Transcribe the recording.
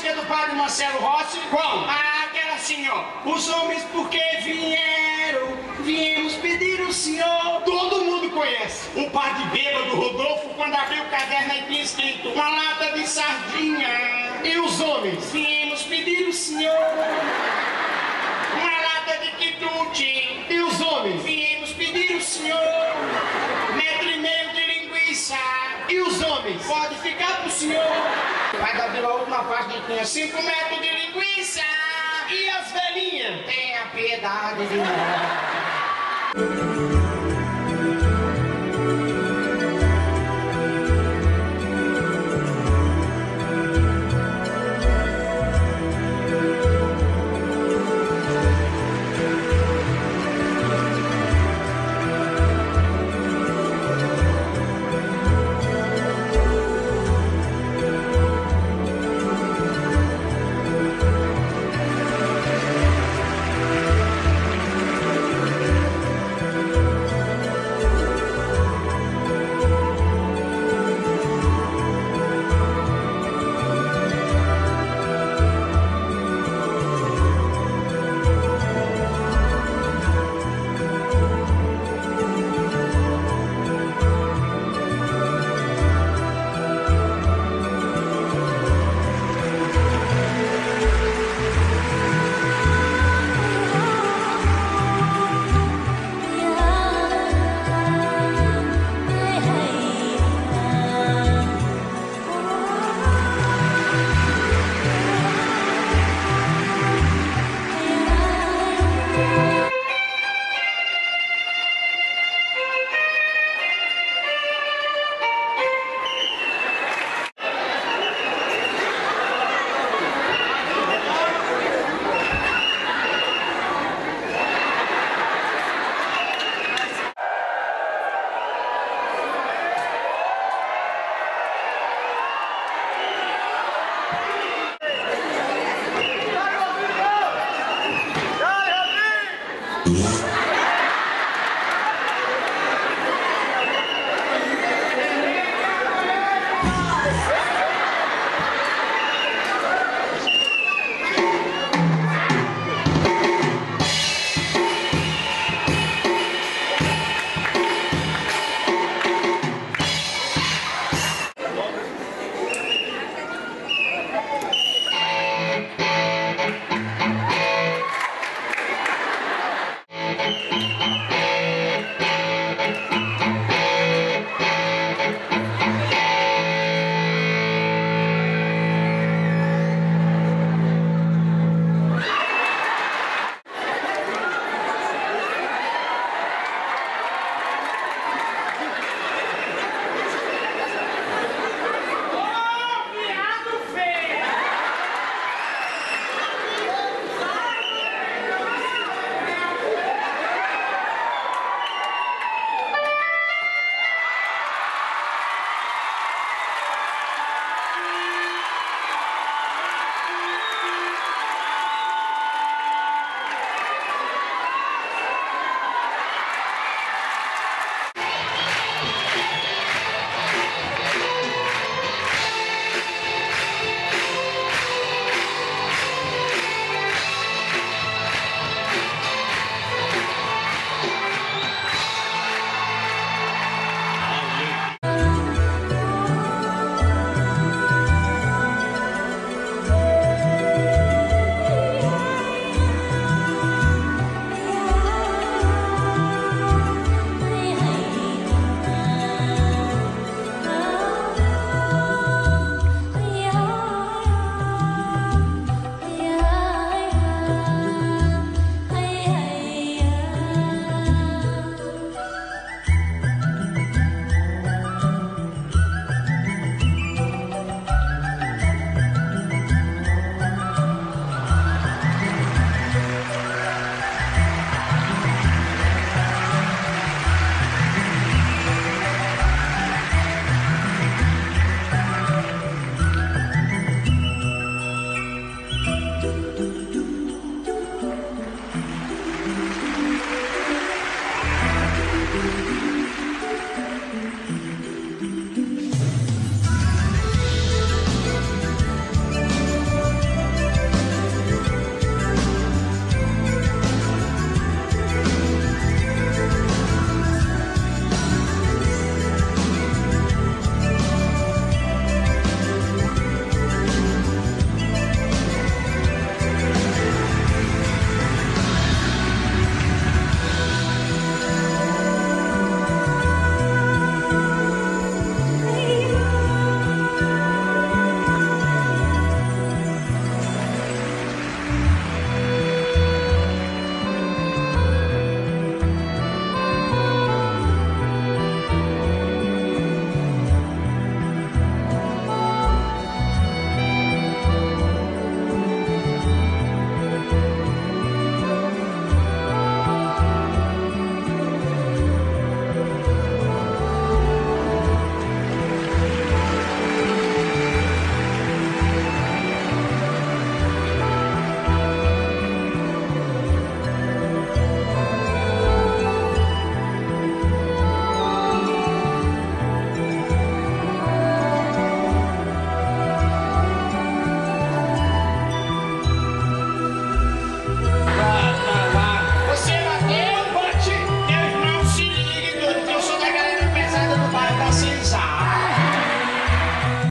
música do padre Marcelo Rossi? Qual? Ah, aquela assim, ó. Os homens porque vieram, viemos pedir o senhor. Todo mundo conhece. O padre bêbado Rodolfo, quando abriu o caderno aí tinha escrito uma lata de sardinha. E os homens? Viemos pedir o senhor. Uma lata de quitute. E os homens? Viemos pedir o senhor. Metro e meio de linguiça. E os homens? Pode ficar pro senhor. Vai dar pela última parte tinha 5 metros de linguiça. E as velhinhas? Tenha piedade de nós.